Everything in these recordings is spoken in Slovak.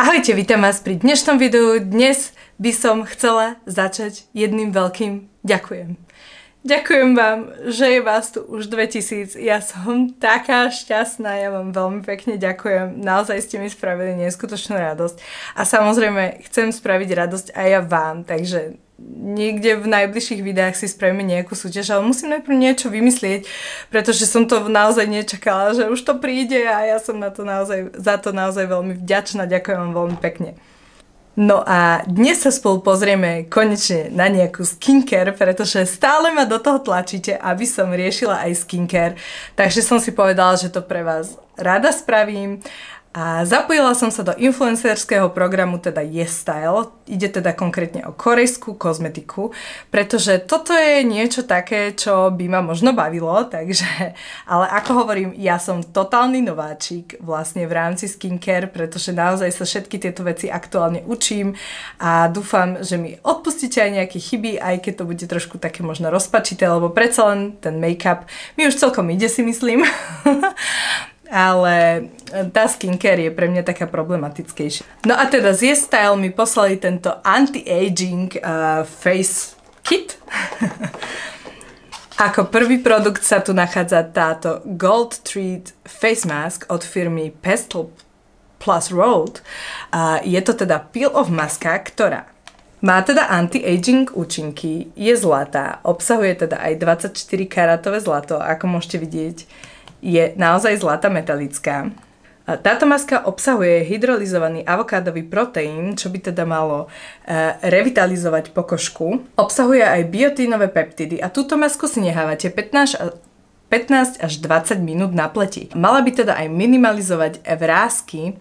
Ahojte, vítam vás pri dnešnom videu. Dnes by som chcela začať jedným veľkým ďakujem. Ďakujem vám, že je vás tu už 2000. Ja som taká šťastná, ja vám veľmi pekne ďakujem. Naozaj ste mi spravili neskutočnú radosť. A samozrejme, chcem spraviť radosť aj ja vám, takže niekde v najbližších videách si spravíme nejakú súťaž, ale musím najprv niečo vymyslieť, pretože som to naozaj nečakala, že už to príde a ja som na to naozaj, za to naozaj veľmi vďačná. Ďakujem vám veľmi pekne. No a dnes sa spolu pozrieme konečne na nejakú skincare, pretože stále ma do toho tlačíte, aby som riešila aj skincare. Takže som si povedala, že to pre vás rada spravím a zapojila som sa do influencerského programu, teda YesStyle. Ide teda konkrétne o korejskú kozmetiku, pretože toto je niečo také, čo by ma možno bavilo, takže, ale ako hovorím, ja som totálny nováčik vlastne v rámci skincare, pretože naozaj sa všetky tieto veci aktuálne učím a dúfam, že mi odpustíte aj nejaké chyby, aj keď to bude trošku také možno rozpačité, lebo predsa len ten make-up mi už celkom ide si myslím. ale tá skincare je pre mňa taká problematickejšia. No a teda z Style mi poslali tento anti-aging uh, face kit. Ako prvý produkt sa tu nachádza táto Gold Treat Face Mask od firmy Pestle Plus Road. Uh, je to teda peel-off maska, ktorá má teda anti-aging účinky, je zlatá, obsahuje teda aj 24 karátové zlato, ako môžete vidieť je naozaj zlata metalická. Táto maska obsahuje hydrolyzovaný avokádový proteín, čo by teda malo e, revitalizovať pokožku. Obsahuje aj biotínové peptidy a túto masku si nehávate 15, 15 až 20 minút na pleti. Mala by teda aj minimalizovať vrázky,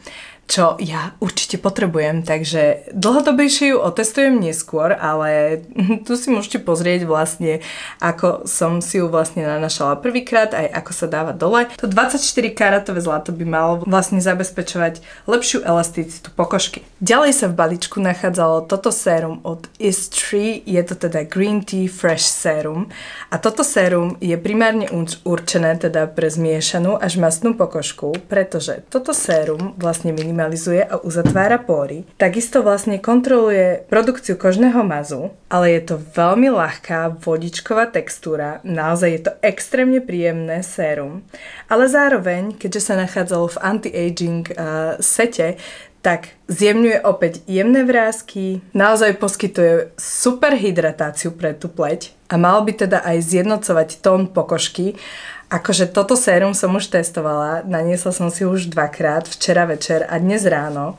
čo ja určite potrebujem, takže dlhodobejšie ju otestujem neskôr, ale tu si môžete pozrieť vlastne, ako som si ju vlastne nanašala prvýkrát, aj ako sa dáva dole. To 24 karátové zlato by malo vlastne zabezpečovať lepšiu elasticitu pokožky. Ďalej sa v balíčku nachádzalo toto sérum od Is3, je to teda Green Tea Fresh Serum a toto sérum je primárne určené teda pre zmiešanú až masnú pokožku, pretože toto sérum vlastne minimálne minimalizuje a uzatvára pory. Takisto vlastne kontroluje produkciu kožného mazu, ale je to veľmi ľahká vodičková textúra, naozaj je to extrémne príjemné sérum. Ale zároveň, keďže sa nachádzalo v anti-aging uh, sete, tak zjemňuje opäť jemné vrázky, naozaj poskytuje super hydratáciu pre tú pleť a mal by teda aj zjednocovať tón pokožky Akože toto sérum som už testovala, naniesla som si už dvakrát, včera večer a dnes ráno.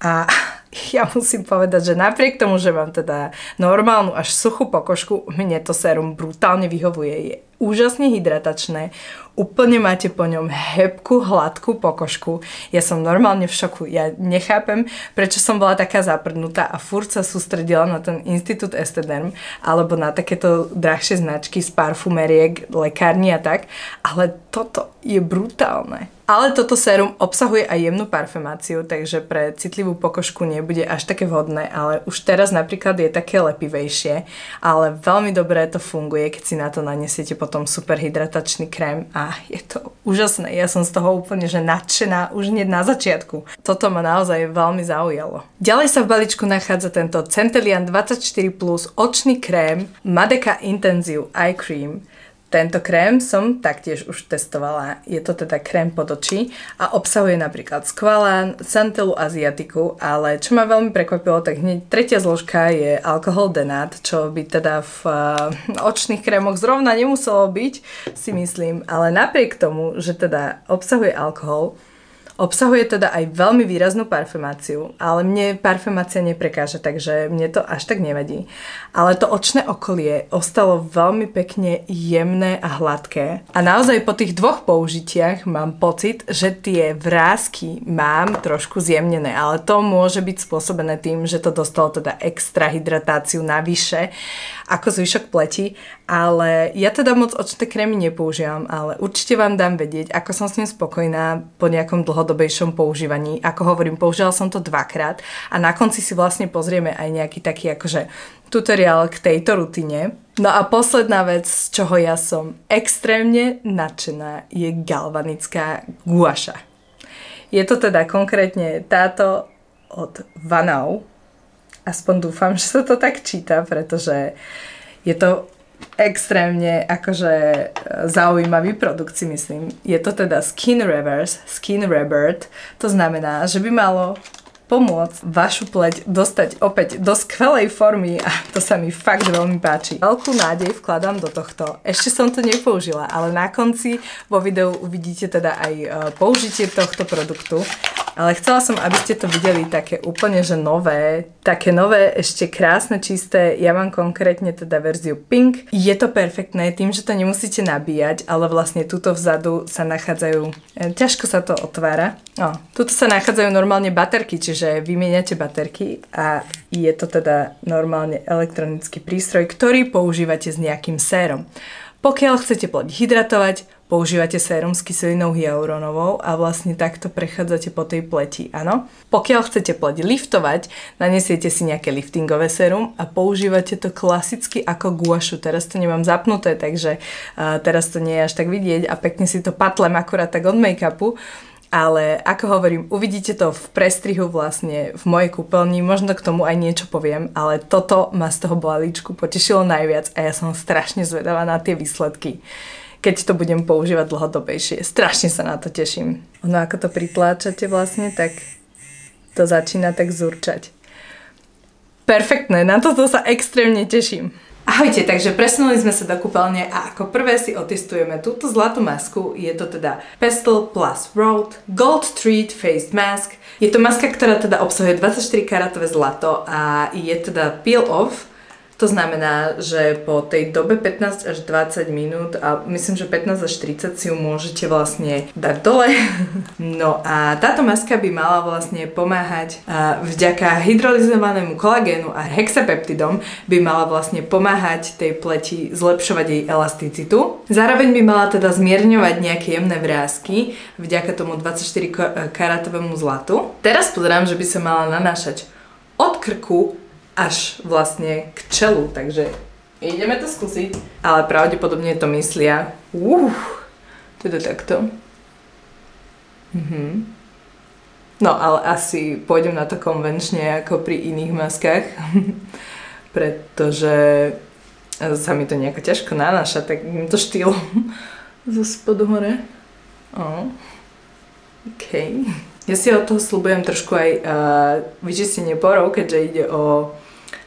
A ja musím povedať, že napriek tomu, že mám teda normálnu až suchú pokožku, mne to sérum brutálne vyhovuje. Je úžasne hydratačné, úplne máte po ňom hebkú, hladkú pokožku. Ja som normálne v šoku. Ja nechápem, prečo som bola taká zaprdnutá a furt sa sústredila na ten Institút Estederm alebo na takéto drahšie značky z parfumeriek, lekárni a tak. Ale toto je brutálne. Ale toto sérum obsahuje aj jemnú parfumáciu, takže pre citlivú pokožku nebude až také vhodné, ale už teraz napríklad je také lepivejšie, ale veľmi dobre to funguje, keď si na to nanesiete potom super hydratačný krém a je to úžasné. Ja som z toho úplne že nadšená už hneď na začiatku. Toto ma naozaj veľmi zaujalo. Ďalej sa v balíčku nachádza tento Centelian 24 Plus očný krém Madeka Intensive Eye Cream tento krém som taktiež už testovala. Je to teda krém pod oči a obsahuje napríklad skvalán, santelu aziatiku, ale čo ma veľmi prekvapilo, tak hneď tretia zložka je alkohol denát, čo by teda v uh, očných krémoch zrovna nemuselo byť, si myslím, ale napriek tomu, že teda obsahuje alkohol, Obsahuje teda aj veľmi výraznú parfumáciu, ale mne parfumácia neprekáža, takže mne to až tak nevadí. Ale to očné okolie ostalo veľmi pekne jemné a hladké. A naozaj po tých dvoch použitiach mám pocit, že tie vrázky mám trošku zjemnené, ale to môže byť spôsobené tým, že to dostalo teda extra hydratáciu navyše ako zvyšok pleti, ale ja teda moc očné krémy nepoužívam, ale určite vám dám vedieť, ako som s ním spokojná po nejakom dlhodobejšom používaní. Ako hovorím, použila som to dvakrát a na konci si vlastne pozrieme aj nejaký taký akože tutoriál k tejto rutine. No a posledná vec, z čoho ja som extrémne nadšená, je galvanická guaša. Je to teda konkrétne táto od Vanau. Aspoň dúfam, že sa to tak číta, pretože je to extrémne akože e, zaujímavý produkt si myslím. Je to teda Skin Reverse, Skin Rebirth. To znamená, že by malo pomôcť vašu pleť dostať opäť do skvelej formy a to sa mi fakt veľmi páči. Veľkú nádej vkladám do tohto. Ešte som to nepoužila, ale na konci vo videu uvidíte teda aj e, použitie tohto produktu. Ale chcela som, aby ste to videli také úplne, že nové, také nové, ešte krásne, čisté. Ja mám konkrétne teda verziu Pink. Je to perfektné tým, že to nemusíte nabíjať, ale vlastne tuto vzadu sa nachádzajú, e, ťažko sa to otvára. O, tuto sa nachádzajú normálne baterky, čiže vymieňate baterky a je to teda normálne elektronický prístroj, ktorý používate s nejakým sérom. Pokiaľ chcete pleť hydratovať, používate sérum s kyselinou hyaluronovou a vlastne takto prechádzate po tej pleti, áno. Pokiaľ chcete pleť liftovať, nanesiete si nejaké liftingové sérum a používate to klasicky ako guašu. Teraz to nemám zapnuté, takže uh, teraz to nie je až tak vidieť a pekne si to patlem akurát tak od make-upu. Ale ako hovorím, uvidíte to v prestrihu vlastne v mojej kúpeľni, možno k tomu aj niečo poviem, ale toto ma z toho balíčku potešilo najviac a ja som strašne zvedavá na tie výsledky keď to budem používať dlhodobejšie. Strašne sa na to teším. Ono ako to pritláčate vlastne, tak to začína tak zurčať. Perfektné, na toto sa extrémne teším. Ahojte, takže presunuli sme sa do kúpeľne a ako prvé si otestujeme túto zlatú masku. Je to teda Pestle Plus Road Gold Treat Face Mask. Je to maska, ktorá teda obsahuje 24 karatové zlato a je teda peel off to znamená, že po tej dobe 15 až 20 minút a myslím, že 15 až 30 si ju môžete vlastne dať dole. No a táto maska by mala vlastne pomáhať vďaka hydrolyzovanému kolagénu a hexapeptidom by mala vlastne pomáhať tej pleti zlepšovať jej elasticitu. Zároveň by mala teda zmierňovať nejaké jemné vrázky vďaka tomu 24 karátovému zlatu. Teraz pozerám, že by sa mala nanášať od krku až vlastne k čelu, takže ideme to skúsiť. Ale pravdepodobne to myslia. Uh, teda takto. Mhm. No, ale asi pôjdem na to konvenčne ako pri iných maskách, pretože sa mi to nejako ťažko nanáša, tak im to štýl zo spodu hore. Oh. OK. Ja si od toho slúbujem trošku aj uh, vyčistenie porov, keďže ide o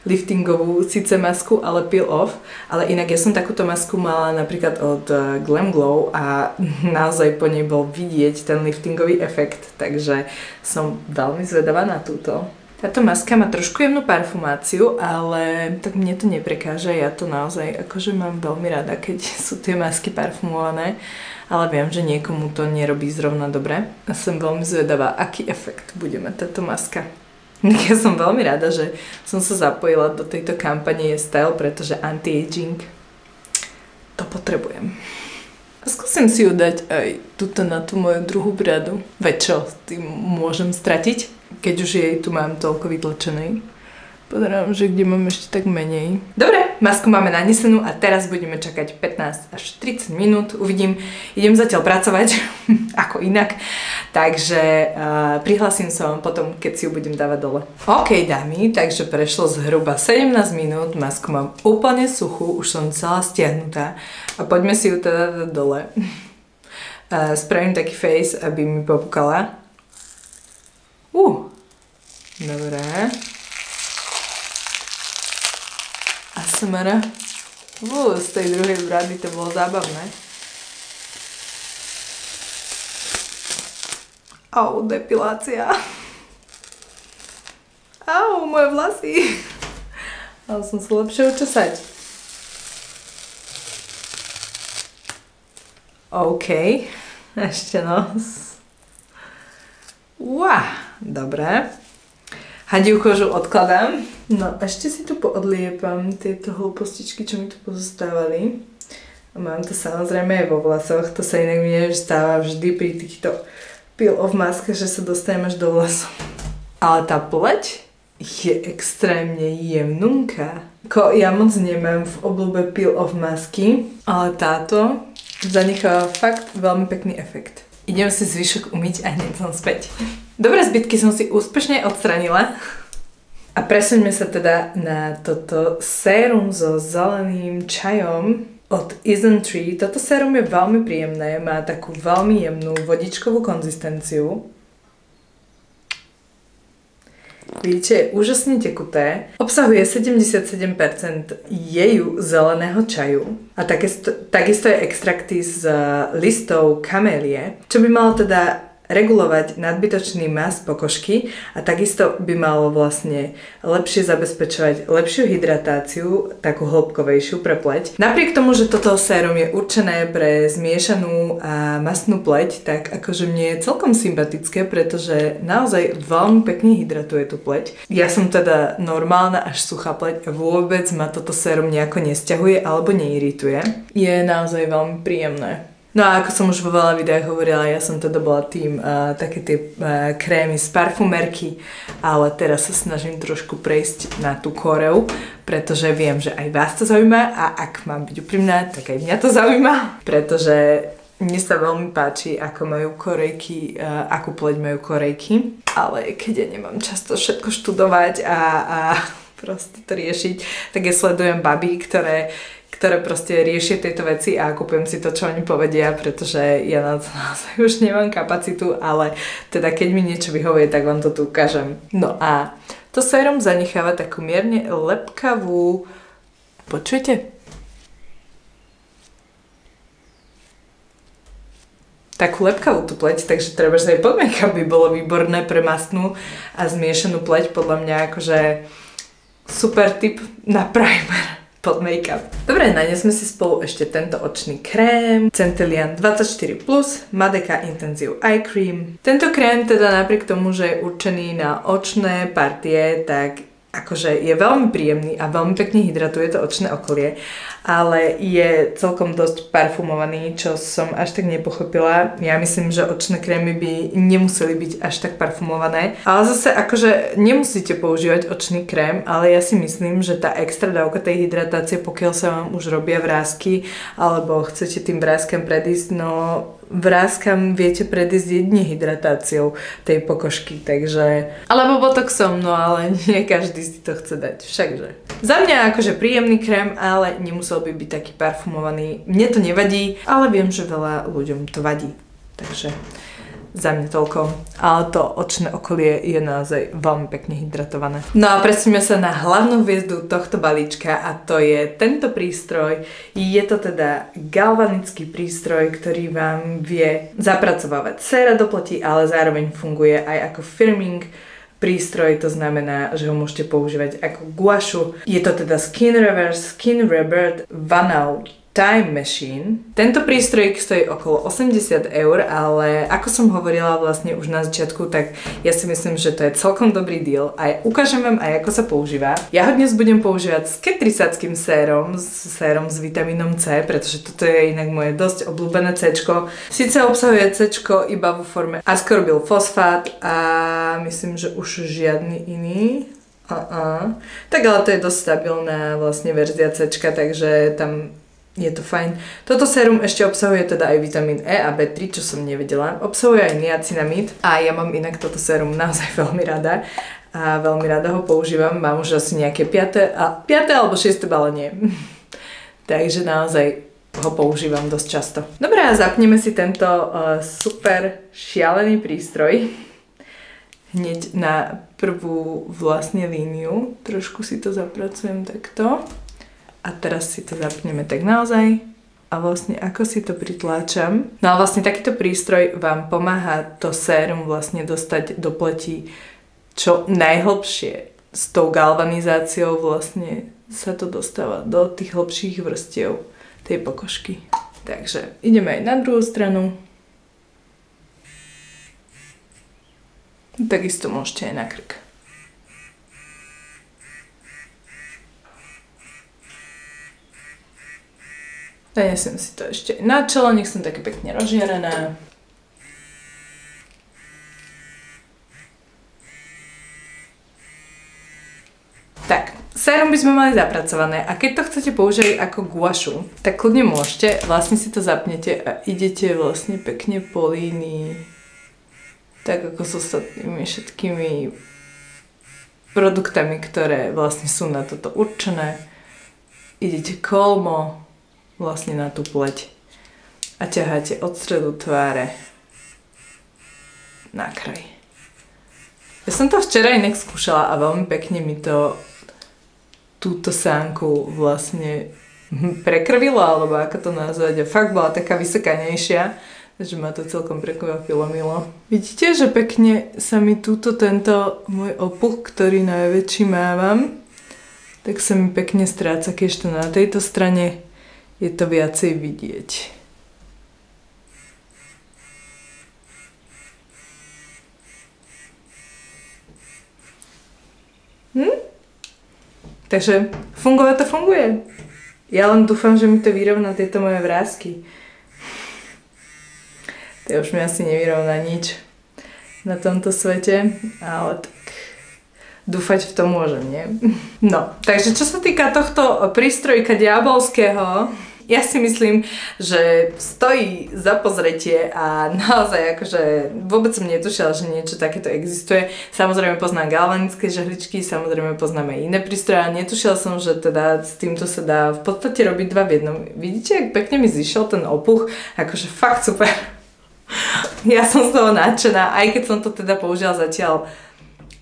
liftingovú síce masku, ale peel off, ale inak ja som takúto masku mala napríklad od eh, Glam Glow a naozaj po nej bol vidieť ten liftingový efekt, takže som veľmi zvedavá na túto. Táto maska má trošku jemnú parfumáciu, ale tak mne to neprekáža, ja to naozaj akože mám veľmi rada, keď sú tie masky parfumované, ale viem, že niekomu to nerobí zrovna dobre a som veľmi zvedavá, aký efekt bude mať táto maska. Ja som veľmi rada, že som sa zapojila do tejto kampane Style, pretože anti-aging to potrebujem. A skúsim si ju dať aj tuto na tú moju druhú bradu. Veď čo, tým môžem stratiť, keď už jej tu mám toľko vytlčenej. Pozerám, že kde mám ešte tak menej. Dobre, masku máme nanesenú a teraz budeme čakať 15 až 30 minút. Uvidím, idem zatiaľ pracovať, ako inak. Takže uh, prihlasím sa vám potom, keď si ju budem dávať dole. OK, dámy, takže prešlo zhruba 17 minút. Masku mám úplne suchú, už som celá stiahnutá. A poďme si ju teda dať dole. Uh, spravím taký face, aby mi popukala. Uh, dobre. ASMR. Ú, z tej druhej brady to bolo zábavné. Au, depilácia. Au, moje vlasy. Ale som sa lepšie učesať. OK. Ešte nos. Uá, dobre. Hadiu kožu odkladám. No, ešte si tu poodliepam tieto hlúpostičky, čo mi tu pozostávali. Mám to samozrejme aj vo vlasoch. To sa inak mi stáva vždy pri týchto peel-off maskách, že sa dostanem až do vlasov. Ale tá pleť je extrémne jemnunká. Ko ja moc nemám v oblúbe peel-off masky, ale táto zanecháva fakt veľmi pekný efekt. Idem si zvyšok umyť a hneď som späť. Dobré zbytky som si úspešne odstranila. A presuňme sa teda na toto sérum so zeleným čajom od Isn't Tree. Toto sérum je veľmi príjemné, má takú veľmi jemnú vodičkovú konzistenciu. Vidíte, je úžasne tekuté. Obsahuje 77% jeju zeleného čaju a takisto, takisto je extrakty z listov kamélie, čo by malo teda regulovať nadbytočný mas pokožky a takisto by malo vlastne lepšie zabezpečovať lepšiu hydratáciu, takú hĺbkovejšiu pre pleť. Napriek tomu, že toto sérum je určené pre zmiešanú a masnú pleť, tak akože mne je celkom sympatické, pretože naozaj veľmi pekne hydratuje tú pleť. Ja som teda normálna až suchá pleť a vôbec ma toto sérum nejako nesťahuje alebo neirituje. Je naozaj veľmi príjemné. No a ako som už vo veľa videách hovorila, ja som teda bola tým uh, také tie uh, krémy z parfumerky, ale teraz sa snažím trošku prejsť na tú koreu, pretože viem, že aj vás to zaujíma a ak mám byť úprimná, tak aj mňa to zaujíma, pretože mne sa veľmi páči, ako majú korejky, uh, akú pleť majú korejky, ale keď ja nemám často všetko študovať a, a proste to riešiť, tak ja sledujem baby, ktoré ktoré proste riešia tieto veci a kúpujem si to, čo oni povedia, pretože ja na to naozaj už nemám kapacitu, ale teda keď mi niečo vyhovuje, tak vám to tu ukážem. No a to sérum zanecháva takú mierne lepkavú... Počujete? takú lepkavú tú pleť, takže treba, aj podmake by bolo výborné pre mastnú a zmiešanú pleť, podľa mňa akože super tip na primer pod make-up. Dobre, nanesme si spolu ešte tento očný krém Centelian 24+, Madeka Intensive Eye Cream. Tento krém teda napriek tomu, že je určený na očné partie, tak akože je veľmi príjemný a veľmi pekne hydratuje to očné okolie, ale je celkom dosť parfumovaný, čo som až tak nepochopila. Ja myslím, že očné krémy by nemuseli byť až tak parfumované, ale zase akože nemusíte používať očný krém, ale ja si myslím, že tá extra dávka tej hydratácie, pokiaľ sa vám už robia vrázky, alebo chcete tým vrázkam predísť, no vrázkam viete predísť jedne hydratáciou tej pokožky, takže... Alebo botoxom, no ale nie každý si to chce dať, všakže. Za mňa akože príjemný krém, ale nemusel by byť taký parfumovaný. Mne to nevadí, ale viem, že veľa ľuďom to vadí. Takže za mňa toľko. Ale to očné okolie je naozaj veľmi pekne hydratované. No a presúňme sa na hlavnú hviezdu tohto balíčka a to je tento prístroj. Je to teda galvanický prístroj, ktorý vám vie zapracovávať séra do pleti, ale zároveň funguje aj ako firming prístroj, to znamená, že ho môžete používať ako guašu. Je to teda Skin Reverse Skin Rebirth Vanau Time Machine. Tento prístroj stojí okolo 80 eur, ale ako som hovorila vlastne už na začiatku, tak ja si myslím, že to je celkom dobrý deal a ukážem vám aj ako sa používa. Ja ho dnes budem používať s ketrisackým sérom, s sérom s vitamínom C, pretože toto je inak moje dosť obľúbené C. Sice obsahuje C iba vo forme ascorbyl fosfát a myslím, že už žiadny iný. Uh-uh. Tak ale to je dosť stabilná vlastne verzia C, takže tam je to fajn. Toto sérum ešte obsahuje teda aj vitamín E a B3, čo som nevedela. Obsahuje aj niacinamid a ja mám inak toto sérum naozaj veľmi rada a veľmi rada ho používam. Mám už asi nejaké 5. a 5. alebo 6. balenie. Takže naozaj ho používam dosť často. Dobre a zapneme si tento uh, super šialený prístroj hneď na prvú vlastne líniu. Trošku si to zapracujem takto. A teraz si to zapneme tak naozaj a vlastne ako si to pritláčam. No a vlastne takýto prístroj vám pomáha to sérum vlastne dostať do pleti čo najhlbšie. S tou galvanizáciou vlastne sa to dostáva do tých hlbších vrstiev tej pokožky. Takže ideme aj na druhú stranu. Takisto môžete aj na krk. Nanesem si to ešte na čelo, nech som také pekne rozžiarená. Tak, sérum by sme mali zapracované a keď to chcete použiť ako guašu, tak kľudne môžete, vlastne si to zapnete a idete vlastne pekne po línii tak ako s ostatnými všetkými produktami, ktoré vlastne sú na toto určené. Idete kolmo vlastne na tú pleť a ťaháte od stredu tváre na kraj. Ja som to včera inak skúšala a veľmi pekne mi to túto sánku vlastne prekrvilo, alebo ako to nazvať. A fakt bola taká vysokanejšia, že ma to celkom prekvapilo milo. Vidíte, že pekne sa mi túto tento môj opuch, ktorý najväčší mávam, tak sa mi pekne stráca, keď to na tejto strane je to viacej vidieť. Hm? Takže fungovať to funguje. Ja len dúfam, že mi to vyrovná tieto moje vrázky. To už mi asi nevyrovná nič na tomto svete, ale tak dúfať v tom môžem, nie? No, takže čo sa týka tohto prístrojka diabolského, ja si myslím, že stojí za pozretie a naozaj akože vôbec som netušila, že niečo takéto existuje. Samozrejme poznám galvanické žehličky, samozrejme poznáme iné prístroje a netušila som, že teda s týmto sa dá v podstate robiť dva v jednom. Vidíte, jak pekne mi zišiel ten opuch, akože fakt super. ja som z toho nadšená, aj keď som to teda použila zatiaľ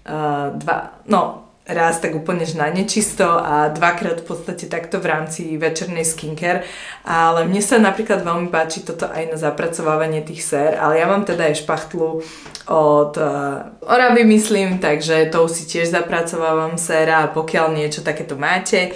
uh, dva, no raz tak úplne na nečisto a dvakrát v podstate takto v rámci večernej skincare. Ale mne sa napríklad veľmi páči toto aj na zapracovávanie tých sér, ale ja mám teda aj špachtlu od uh, Oravy myslím, takže to si tiež zapracovávam séra a pokiaľ niečo takéto máte,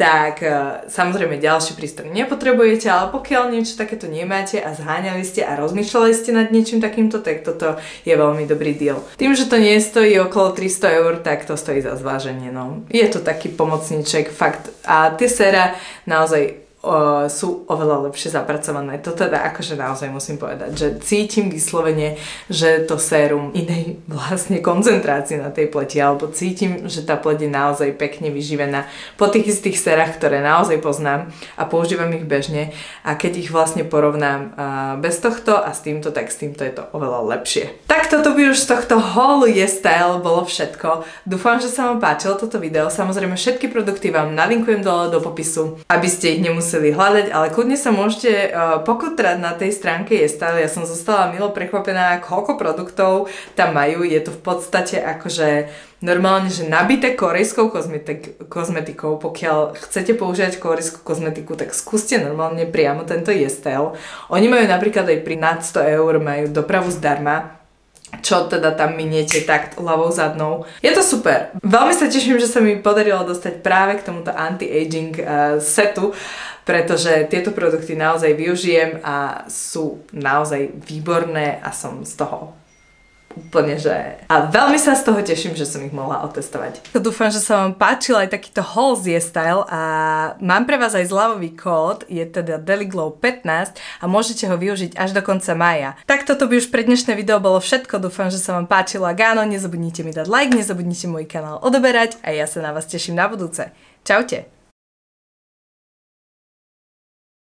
tak uh, samozrejme ďalší prístroj nepotrebujete, ale pokiaľ niečo takéto nemáte a zháňali ste a rozmýšľali ste nad niečím takýmto, tak toto je veľmi dobrý deal. Tým, že to nie stojí okolo 300 eur, tak to stojí za zváženie. No. Je to taký pomocníček, fakt. A tie séra naozaj o, sú oveľa lepšie zapracované. To teda akože naozaj musím povedať, že cítim vyslovene, že to sérum inej vlastne koncentrácie na tej pleti, alebo cítim, že tá pleť je naozaj pekne vyživená po tých istých serách, ktoré naozaj poznám a používam ich bežne a keď ich vlastne porovnám bez tohto a s týmto, tak s týmto je to oveľa lepšie. Tak toto by už z tohto haul je style bolo všetko. Dúfam, že sa vám páčilo toto video. Samozrejme všetky produkty vám nalinkujem dole do popisu, aby ste ich nemuseli museli hľadať, ale kľudne sa môžete uh, pokotrať na tej stránke je stále. Ja som zostala milo prekvapená, koľko produktov tam majú. Je to v podstate akože normálne, že nabité korejskou kozmetik- kozmetikou. Pokiaľ chcete používať korejskú kozmetiku, tak skúste normálne priamo tento Jestel. Oni majú napríklad aj pri nad 100 eur, majú dopravu zdarma čo teda tam miniete tak ľavou zadnou. Je to super. Veľmi sa teším, že sa mi podarilo dostať práve k tomuto anti-aging uh, setu, pretože tieto produkty naozaj využijem a sú naozaj výborné a som z toho úplne, že... A veľmi sa z toho teším, že som ich mohla otestovať. Dúfam, že sa vám páčil aj takýto haul z style a mám pre vás aj zľavový kód, je teda DeliGlow 15 a môžete ho využiť až do konca mája. Tak toto by už pre dnešné video bolo všetko, dúfam, že sa vám páčilo a áno, nezabudnite mi dať like, nezabudnite môj kanál odoberať a ja sa na vás teším na budúce. Čaute!